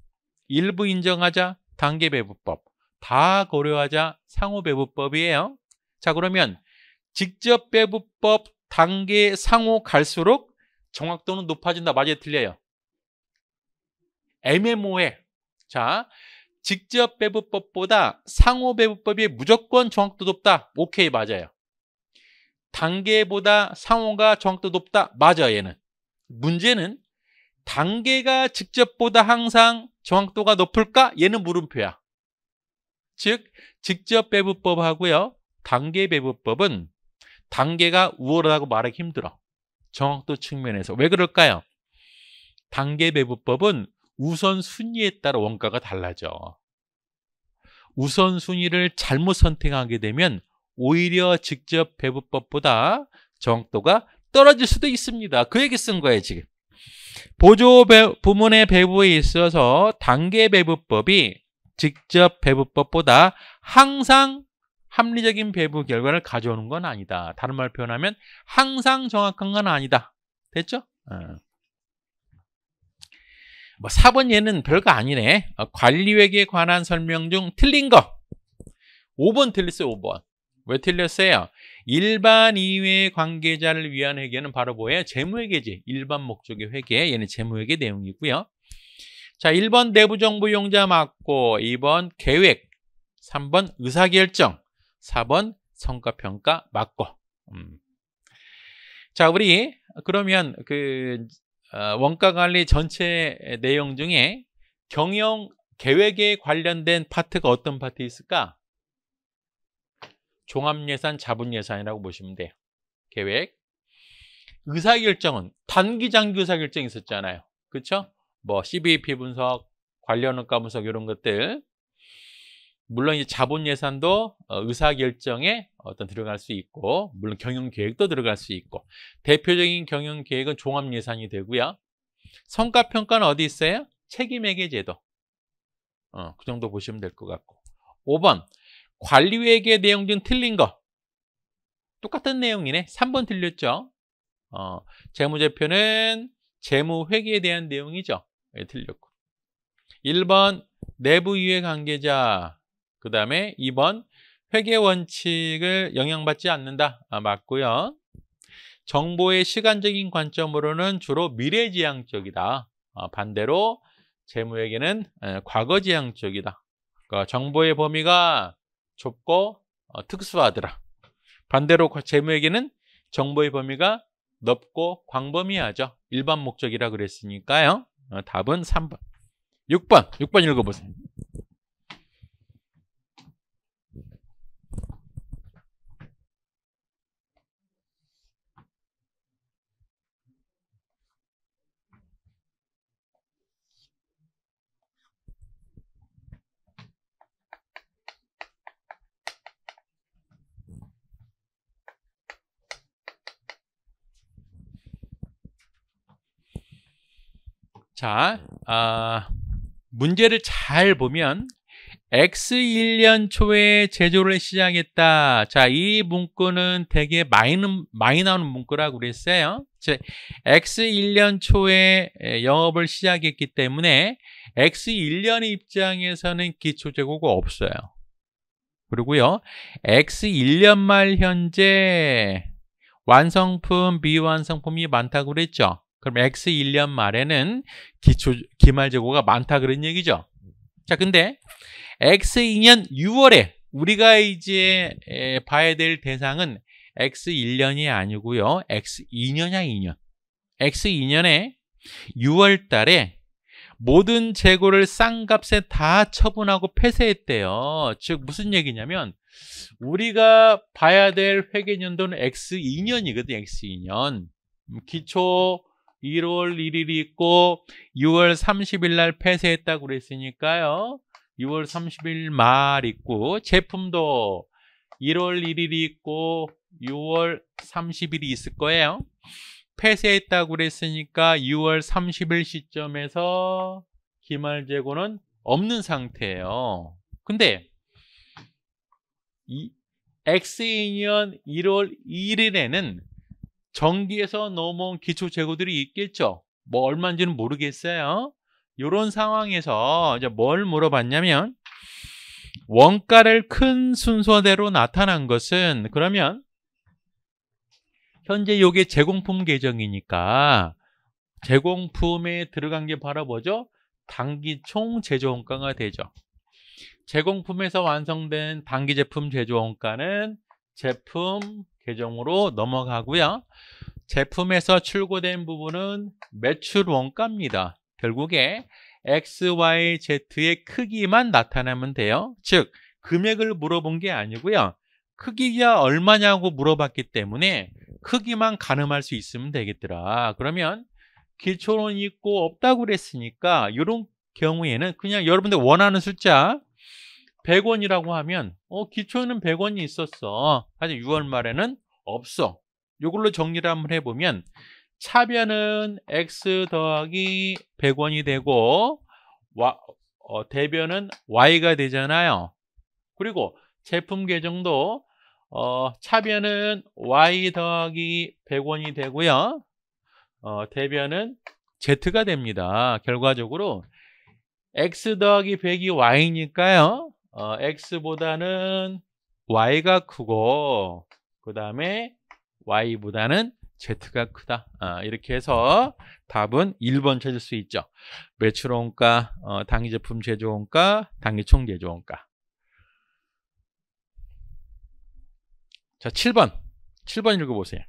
일부 인정하자 단계 배부법 다 고려하자 상호 배부법이에요 자 그러면 직접 배부법 단계 상호 갈수록 정확도는 높아진다 맞아요 틀려요 애매모호해 자 직접 배부법보다 상호 배부법이 무조건 정확도 높다 오케이 맞아요 단계보다 상호가 정확도 높다. 맞아 얘는. 문제는 단계가 직접보다 항상 정확도가 높을까? 얘는 물음표야. 즉 직접 배부법하고요. 단계 배부법은 단계가 우월하다고 말하기 힘들어. 정확도 측면에서. 왜 그럴까요? 단계 배부법은 우선순위에 따라 원가가 달라져. 우선순위를 잘못 선택하게 되면 오히려 직접 배부법보다 정확도가 떨어질 수도 있습니다. 그 얘기 쓴 거예요, 지금. 보조 배, 부문의 배부에 있어서 단계 배부법이 직접 배부법보다 항상 합리적인 배부 결과를 가져오는 건 아니다. 다른 말 표현하면 항상 정확한 건 아니다. 됐죠? 어. 뭐 4번 얘는 별거 아니네. 어, 관리획에 관한 설명 중 틀린 거. 5번 틀렸어요, 5번. 왜 틀렸어요? 일반 이외의 관계자를 위한 회계는 바로 뭐예요? 재무회계지. 일반 목적의 회계. 얘는 재무회계 내용이고요. 자, 1번 내부정보 용자 맞고 2번 계획 3번 의사결정 4번 성과평가 맞고 음. 자, 우리 그러면 그 어, 원가 관리 전체 내용 중에 경영 계획에 관련된 파트가 어떤 파트 있을까? 종합예산, 자본예산이라고 보시면 돼요. 계획. 의사결정은 단기 장기 의사결정이 있었잖아요. 그렇죠? 뭐 CBP 분석, 관련 원가 분석 이런 것들. 물론 이제 자본 예산도 어, 의사 결정에 어떤 들어갈 수 있고 물론 경영 계획도 들어갈 수 있고 대표적인 경영 계획은 종합 예산이 되고요. 성과 평가는 어디 있어요? 책임 회계 제도. 어, 그 정도 보시면 될 것 같고. 5번 관리 회계 내용 중 틀린 거. 똑같은 내용이네. 3번 틀렸죠. 어, 재무제표는 재무 회계에 대한 내용이죠. 예, 틀렸고. 1번 내부 이해 관계자. 그 다음에 2번 회계 원칙을 영향받지 않는다. 아, 맞고요. 정보의 시간적인 관점으로는 주로 미래지향적이다. 아, 반대로 재무회계는 과거지향적이다. 그러니까 정보의 범위가 좁고 어, 특수하더라. 반대로 재무회계는 정보의 범위가 넓고 광범위하죠. 일반 목적이라 그랬으니까요. 어, 답은 3번. 6번. 6번 읽어보세요. 자, 아, 문제를 잘 보면 X1년 초에 제조를 시작했다. 자, 이 문구는 되게 많이, 많이 나오는 문구라고 그랬어요. 즉, X1년 초에 영업을 시작했기 때문에 X1년의 입장에서는 기초재고가 없어요. 그리고요, X1년 말 현재 완성품, 미완성품이 많다고 그랬죠. 그럼 X 1년 말에는 기초, 기말 재고가 많다 그런 얘기죠. 자, 근데 X 2년 6월에 우리가 이제 에, 봐야 될 대상은 X 1년이 아니고요. X 2년이야, 2년. X 2년에 6월 달에 모든 재고를 싼 값에 다 처분하고 폐쇄했대요. 즉 무슨 얘기냐면 우리가 봐야 될 회계년도는 X2년이거든, X2년. 기초 1월 1일이 있고 6월 30일 날 폐쇄했다고 그랬으니까요. 6월 30일 말 있고 제품도 1월 1일이 있고 6월 30일이 있을 거예요. 폐쇄했다고 그랬으니까 6월 30일 시점에서 기말 재고는 없는 상태예요. 근데 이 X2년 1월 1일에는 전기에서 넘어온 기초 재고들이 있겠죠. 뭐 얼마인지는 모르겠어요. 이런 상황에서 이제 뭘 물어봤냐면 원가를 큰 순서대로 나타난 것은 그러면 현재 이게 제공품 계정이니까 제공품에 들어간 게 바로 뭐죠? 단기 총 제조원가가 되죠. 제공품에서 완성된 단기 제품 제조원가는 제품 계정으로 넘어가고요. 제품에서 출고된 부분은 매출 원가입니다. 결국에 X, Y, Z의 크기만 나타나면 돼요. 즉 금액을 물어본 게 아니고요. 크기가 얼마냐고 물어봤기 때문에 크기만 가늠할 수 있으면 되겠더라. 그러면 기초론 있고 없다고 그랬으니까 이런 경우에는 그냥 여러분들 원하는 숫자 100원이라고 하면 어 기초는 100원이 있었어. 하지만 6월 말에는 없어. 이걸로 정리를 한번 해보면 차변은 x 더하기 100원이 되고 와, 어, 대변은 y가 되잖아요. 그리고 제품 계정도 어, 차변은 y 더하기 100원이 되고요. 어, 대변은 z가 됩니다. 결과적으로 x 더하기 100이 y니까요. 어, x보다는 y가 크고 그 다음에 y보다는 z가 크다. 아, 이렇게 해서 답은 1번 찾을 수 있죠. 매출원가, 어, 당기제품 제조원가, 당기총 제조원가. 자, 7번. 7번 읽어보세요.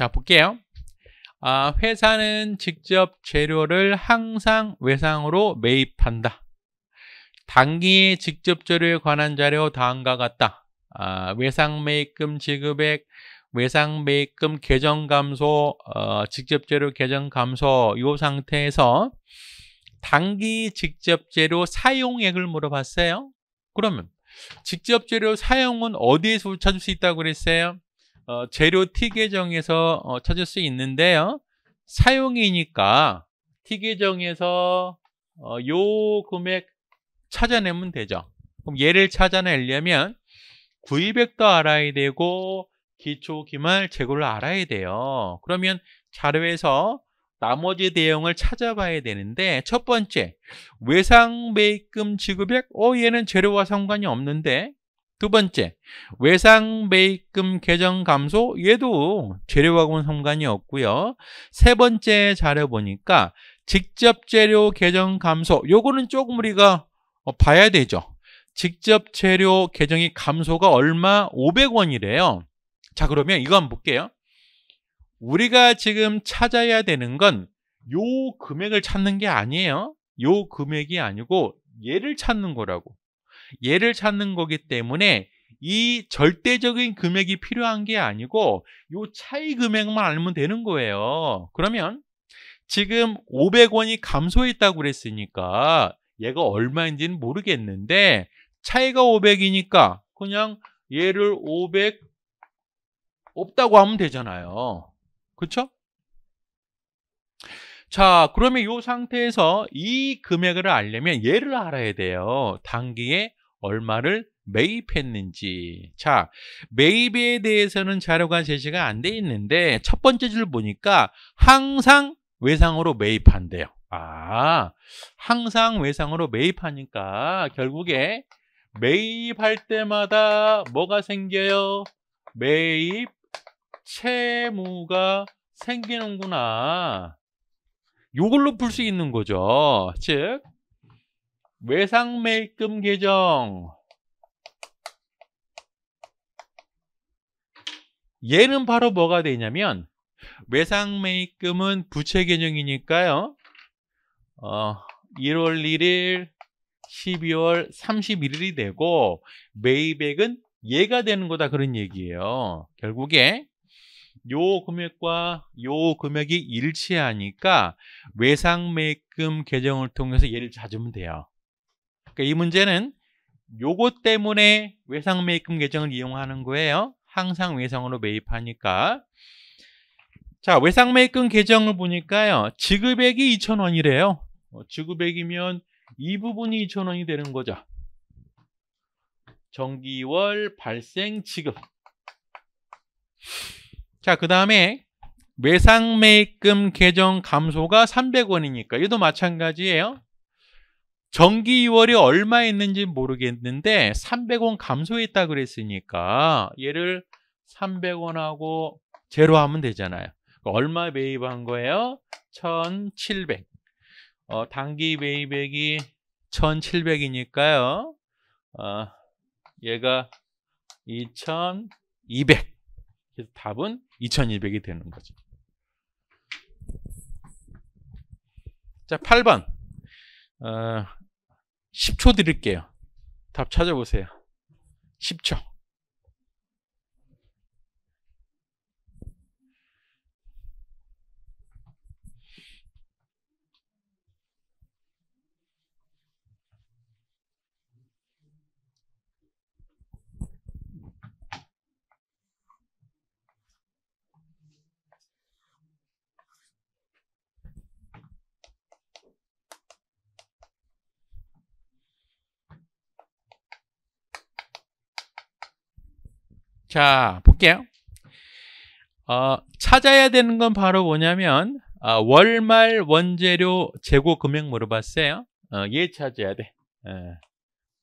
자, 볼게요. 아, 회사는 직접 재료를 항상 외상으로 매입한다. 단기 직접 재료에 관한 자료 다음과 같다. 아, 외상 매입금 지급액, 외상 매입금 계정 감소, 어, 직접 재료 계정 감소 이 상태에서 단기 직접 재료 사용액을 물어봤어요. 그러면 직접 재료 사용은 어디에서 찾을 수 있다고 그랬어요? 어, 재료 T 계정에서 어, 찾을 수 있는데요. 사용이니까 T 계정에서 어, 요 금액 찾아내면 되죠. 그럼 얘를 찾아내려면 구입액도 알아야 되고 기초 기말 재고를 알아야 돼요. 그러면 자료에서 나머지 내용을 찾아봐야 되는데 첫 번째 외상 매입금 지급액 어 얘는 재료와 상관이 없는데 두 번째 외상 매입금 계정 감소 얘도 재료하고는 상관이 없고요. 세 번째 자료 보니까 직접 재료 계정 감소 요거는 조금 우리가 어, 봐야 되죠. 직접 재료 계정이 감소가 얼마? 500원이래요. 자 그러면 이거 한번 볼게요. 우리가 지금 찾아야 되는 건 요 금액을 찾는 게 아니에요. 요 금액이 아니고 얘를 찾는 거라고. 얘를 찾는 거기 때문에 이 절대적인 금액이 필요한 게 아니고 요 차이 금액만 알면 되는 거예요. 그러면 지금 500원이 감소했다고 그랬으니까 얘가 얼마인지는 모르겠는데 차이가 500이니까 그냥 얘를 500 없다고 하면 되잖아요. 그렇죠? 자, 그러면 이 상태에서 이 금액을 알려면 얘를 알아야 돼요. 단기에 얼마를 매입했는지. 자, 매입에 대해서는 자료가 제시가 안 돼 있는데 첫 번째 줄 보니까 항상 외상으로 매입한대요. 아, 항상 외상으로 매입하니까 결국에 매입할 때마다 뭐가 생겨요? 매입 채무가 생기는구나. 요걸로 풀 수 있는 거죠. 즉 외상매입금 계정 얘는 바로 뭐가 되냐면 외상매입금은 부채 계정이니까요. 어, 1월 1일, 12월 31일이 되고 매입액은 얘가 되는 거다 그런 얘기예요. 결국에 요 금액과 요 금액이 일치하니까 외상매입금 계정을 통해서 얘를 찾으면 돼요. 그러니까 이 문제는 요것 때문에 외상 매입금 계정을 이용하는 거예요. 항상 외상으로 매입하니까. 자, 외상 매입금 계정을 보니까요. 지급액이 2,000원이래요. 어, 지급액이면 이 부분이 2,000원이 되는 거죠. 정기월 발생 지급. 자, 그 다음에 외상 매입금 계정 감소가 300원이니까 이도 마찬가지예요. 정기 2월이 얼마 있는지 모르겠는데 300원 감소했다 그랬으니까 얘를 300원하고 제로하면 되잖아요. 얼마 매입한 거예요? 1700. 어, 단기 매입액이 1700이니까요. 어, 얘가 2200. 그래서 답은 2200이 되는 거죠. 자, 8번. 어, 10초 드릴게요. 답 찾아보세요. 10초. 자, 볼게요. 어, 찾아야 되는 건 바로 뭐냐면 어, 월말 원재료 재고 금액 물어봤어요. 어, 얘 찾아야 돼. 어,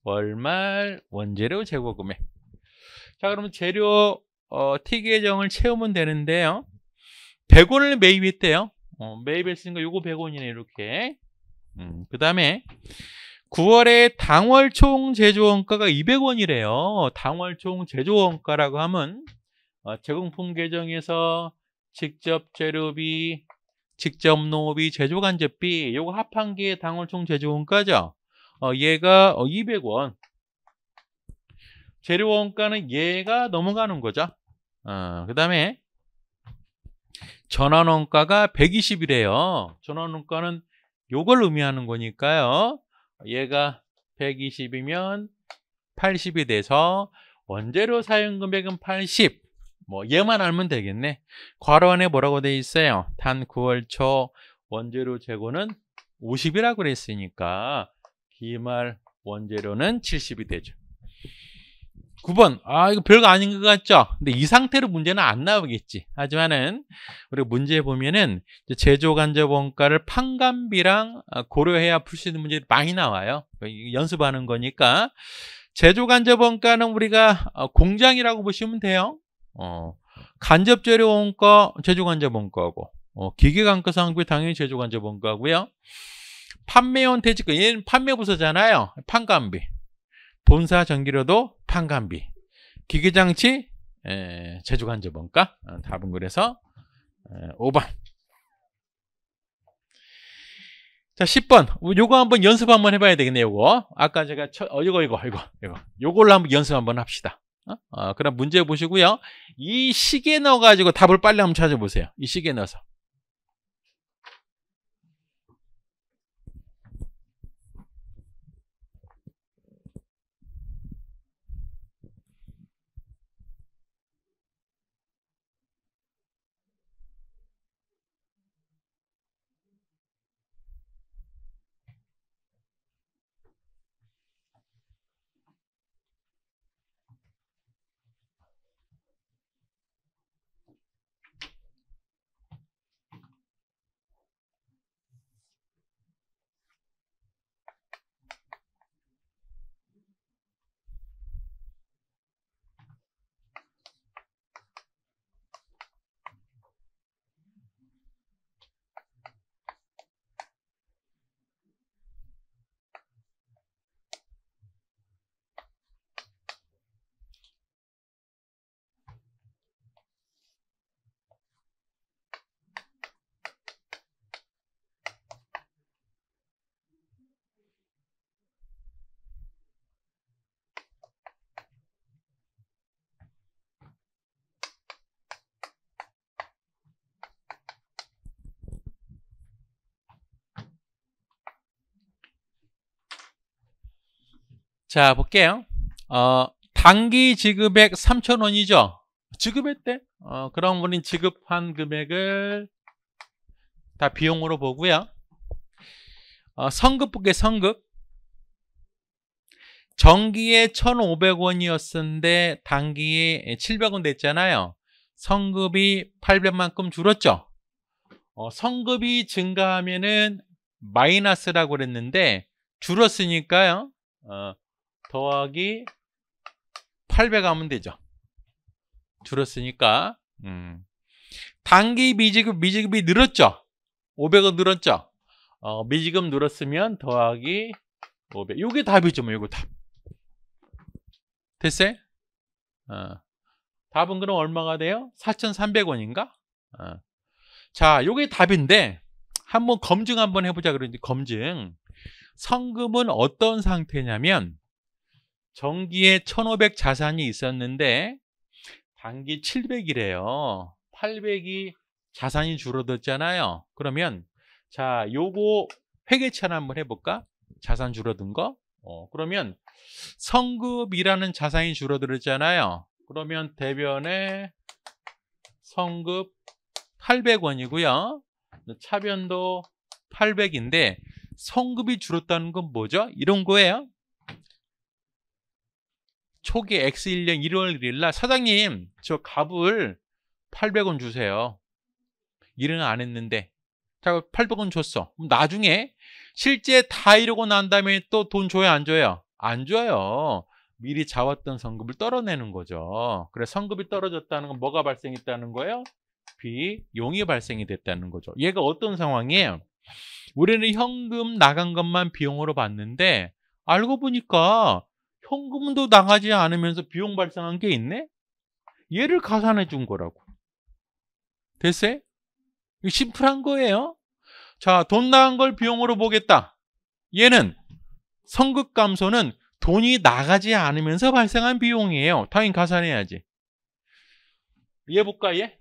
월말 원재료 재고 금액. 자, 그러면 재료 어, T 계정을 채우면 되는데요. 100원을 매입했대요. 어, 매입했으니까 요거 100원이네 이렇게. 음, 그 다음에 9월에 당월 총 제조원가가 200원이래요. 당월 총 제조원가라고 하면 어, 제공품 계정에서 직접 재료비, 직접 노비, 제조간접비 요거 합한기의 당월총 제조원가죠. 어, 얘가 200원. 재료원가는 얘가 넘어가는 거죠. 어, 그 다음에 전환원가가 120이래요. 전환원가는 요걸 의미하는 거니까요. 얘가 120이면 80이 돼서 원재료 사용 금액은 80. 뭐 얘만 알면 되겠네. 괄호 안에 뭐라고 돼 있어요? 단 9월 초 원재료 재고는 50이라고 그랬으니까 기말 원재료는 70이 되죠. 9번. 아, 이거 별거 아닌 것 같죠? 근데 이 상태로 문제는 안 나오겠지. 하지만은, 우리가 문제 보면은, 제조 간접 원가를 판관비랑 고려해야 풀 수 있는 문제들이 많이 나와요. 연습하는 거니까. 제조 간접 원가는 우리가 어, 공장이라고 보시면 돼요. 어, 간접 재료 원가, 제조 간접 원가고, 어, 기계 감가상각비 당연히 제조 간접 원가고요. 판매원 퇴직금, 얘는 판매 부서잖아요. 판관비. 본사 전기료도 판관비. 기계장치 제조간접원가 어, 답은 그래서 에, 5번. 자, 10번. 요거 한번 연습 한번 해봐야 되겠네, 요거. 아까 제가, 쳐, 어, 이거, 이거, 이거, 이거. 요걸로 한번 연습 한번 합시다. 어? 어, 그럼 문제 보시고요. 이 시계 넣어가지고 답을 빨리 한번 찾아보세요. 이 시계 넣어서. 자, 볼게요. 어, 단기 지급액 3,000원이죠? 지급했대? 어, 그럼 우린 지급한 금액을 다 비용으로 보고요. 어, 성급 볼게 성급. 정기에 1,500원이었는데 단기에 700원 됐잖아요. 성급이 800만큼 줄었죠. 어, 성급이 증가하면은 마이너스라고 그랬는데 줄었으니까요. 어, 더하기 800 하면 되죠. 줄었으니까 음. 단기 미지급 미지급이 늘었죠. 500원 늘었죠. 어, 미지급 늘었으면 더하기 500. 이게 답이죠. 뭐 이거 답. 됐어요? 어. 답은 그럼 얼마가 돼요? 4,300원인가? 어. 자, 요게 답인데 한번 검증 한번 해보자 그러는데 검증. 성금은 어떤 상태냐면 정기에 1500 자산이 있었는데 단기 700이래요. 800이 자산이 줄어들었잖아요. 그러면 자 요거 회계처럼 한번 해볼까? 자산 줄어든 거? 어, 그러면 성급이라는 자산이 줄어들었잖아요. 그러면 대변에 성급 800원이고요. 차변도 800인데 성급이 줄었다는 건 뭐죠? 이런 거예요. 초기 X1년 1월 1일 날 사장님 저 갑을 800원 주세요. 일은 안 했는데 자 800원 줬어. 나중에 실제 다 이러고 난 다음에 또 돈 줘요 안 줘요? 안 줘요. 미리 잡았던 성급을 떨어내는 거죠. 그래 성급이 떨어졌다는 건 뭐가 발생했다는 거예요? 비용이 발생이 됐다는 거죠. 얘가 어떤 상황이에요? 우리는 현금 나간 것만 비용으로 봤는데 알고 보니까 현금도 나가지 않으면서 비용 발생한 게 있네? 얘를 가산해 준 거라고. 됐어요? 심플한 거예요. 자, 돈 나간 걸 비용으로 보겠다. 얘는 성급 감소는 돈이 나가지 않으면서 발생한 비용이에요. 당연히 가산해야지. 얘 볼까 얘?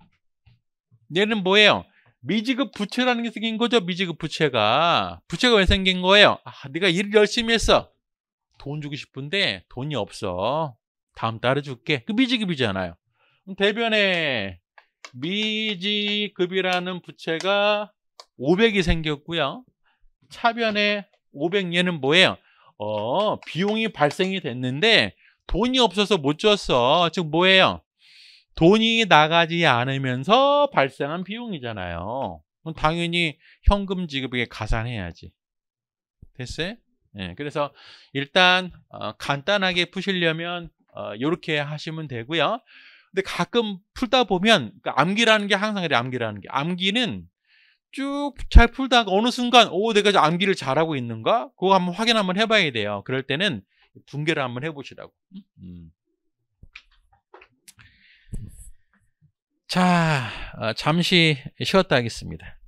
얘는 뭐예요? 미지급 부채라는 게 생긴 거죠. 미지급 부채가. 부채가 왜 생긴 거예요? 아, 네가 일을 열심히 했어. 돈 주고 싶은데 돈이 없어. 다음 달에 줄게. 그 미지급이잖아요. 대변에 미지급이라는 부채가 500이 생겼고요. 차변에 500얘는 뭐예요? 어, 비용이 발생이 됐는데 돈이 없어서 못 줬어. 즉 뭐예요? 돈이 나가지 않으면서 발생한 비용이잖아요. 당연히 현금 지급에 가산해야지. 됐어요? 예, 그래서 일단 어, 간단하게 푸시려면 어, 이렇게 하시면 되고요. 근데 가끔 풀다 보면 그러니까 암기라는 게 항상 그래 암기라는 게 암기는 쭉 잘 풀다가 어느 순간 오 내가 암기를 잘하고 있는가? 그거 한번 확인 한번 해봐야 돼요. 그럴 때는 분개를 한번 해보시라고. 음. 자, 어, 잠시 쉬었다 하겠습니다.